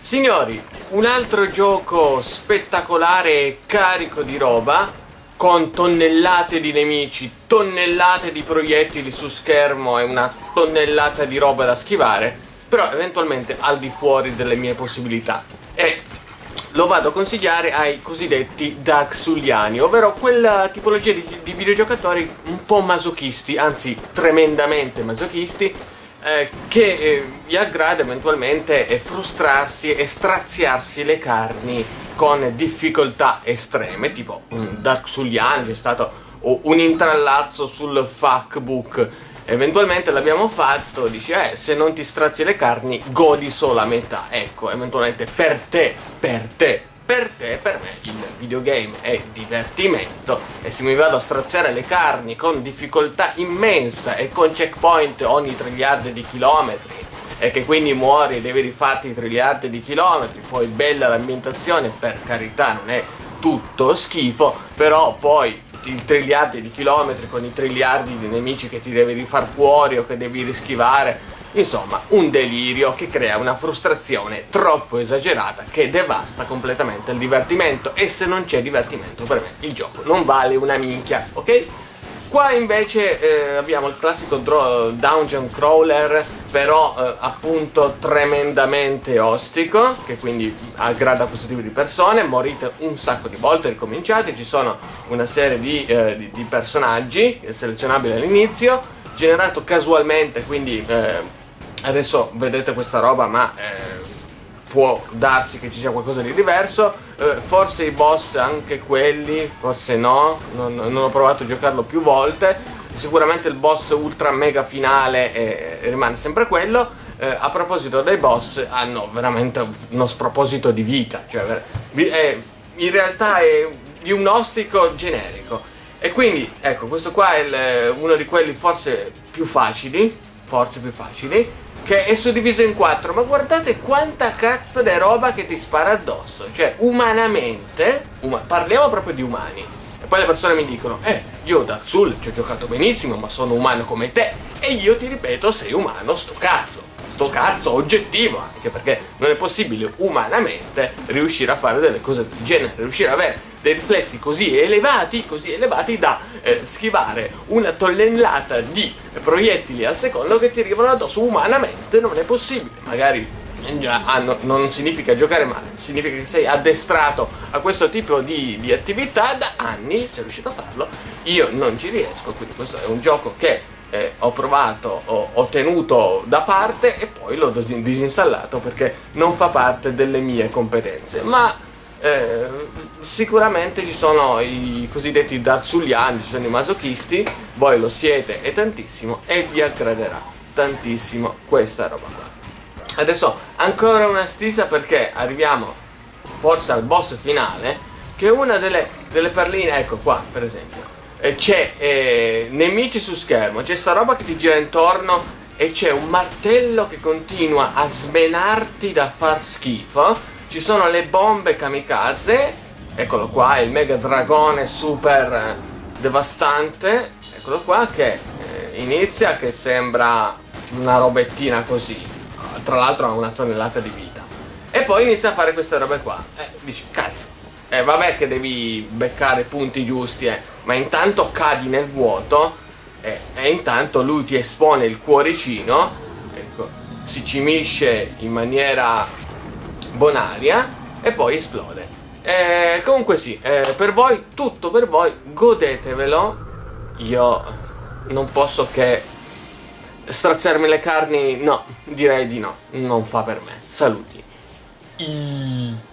Signori, un altro gioco spettacolare e carico di roba con tonnellate di nemici, tonnellate di proiettili su schermo e una tonnellata di roba da schivare, però eventualmente al di fuori delle mie possibilità. E lo vado a consigliare ai cosiddetti Daxuliani, ovvero quella tipologia di, di videogiocatori un po' masochisti, anzi tremendamente masochisti, eh, che eh, vi aggrada eventualmente eh, frustrarsi e straziarsi le carni con difficoltà estreme, tipo un Dark Soulian, c'è stato un intrallazzo sul fuckbook. Eventualmente l'abbiamo fatto, dici eh se non ti strazi le carni godi solo a metà, ecco eventualmente per te, per te, videogame è divertimento e se mi vado a straziare le carni con difficoltà immensa e con checkpoint ogni triliardi di chilometri e che quindi muori e devi rifarti triliardi di chilometri, poi bella l'ambientazione, per carità non è tutto schifo, però poi i triliardi di chilometri con i triliardi di nemici che ti devi rifar fuori o che devi rischivare Insomma, un delirio che crea una frustrazione troppo esagerata che devasta completamente il divertimento. E se non c'è divertimento per me il gioco non vale una minchia, ok? Qua invece eh, abbiamo il classico dungeon crawler, però eh, appunto tremendamente ostico, che quindi aggrada questo tipo di persone, morite un sacco di volte, ricominciate, ci sono una serie di, eh, di, di personaggi selezionabili all'inizio, generato casualmente, quindi eh, adesso vedete questa roba ma eh, può darsi che ci sia qualcosa di diverso. Eh, forse i boss anche quelli forse no. Non, non, ho provato a giocarlo più volte. Sicuramente il boss ultra mega finale eh, rimane sempre quello. Eh, a proposito dei boss hanno veramente uno sproposito di vita. Cioè, eh, in realtà è di un ostico generico. E quindi ecco questo qua è il, uno di quelli forse più facili forse più facili che è suddiviso in quattro, ma guardate quanta cazzo di roba che ti spara addosso. Cioè, umanamente, uma parliamo proprio di umani. E poi le persone mi dicono, eh, io da Zul ci ho giocato benissimo, ma sono umano come te. E io ti ripeto, sei umano, sto cazzo. Sto cazzo oggettivo, anche perché non è possibile umanamente riuscire a fare delle cose del genere, riuscire ad avere dei riflessi così elevati, così elevati da eh, schivare una tonnellata di proiettili al secondo che ti arrivano addosso umanamente non è possibile. Magari Ah, no, non significa giocare male, significa che sei addestrato a questo tipo di, di, attività da anni, sei riuscito a farlo, io non ci riesco, quindi questo è un gioco che eh, ho provato, ho, ho, tenuto da parte e poi l'ho disinstallato perché non fa parte delle mie competenze, ma eh, sicuramente ci sono i cosiddetti darzuliani, ci sono i masochisti, voi lo siete e tantissimo e vi aggraderà tantissimo questa roba qua. Adesso ancora una stisa perché arriviamo forse al boss finale che una delle, delle perline, ecco qua per esempio, c'è eh, nemici su schermo, c'è sta roba che ti gira intorno e c'è un martello che continua a smenarti da far schifo ci sono le bombe kamikaze, eccolo qua, il mega dragone super eh, devastante, eccolo qua che eh, inizia che sembra una robettina così, tra l'altro ha una tonnellata di vita. E poi inizia a fare queste robe qua, eh, dici cazzo, eh, vabbè che devi beccare punti giusti, eh, ma intanto cadi nel vuoto eh, e intanto lui ti espone il cuoricino, ecco, si cimisce in maniera bonaria e poi esplode. Eh, comunque sì, eh, per voi, tutto per voi, godetevelo. Io non posso che straziarmi le carni, no, direi di no, non fa per me. Saluti. I